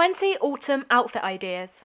20 autumn outfit ideas.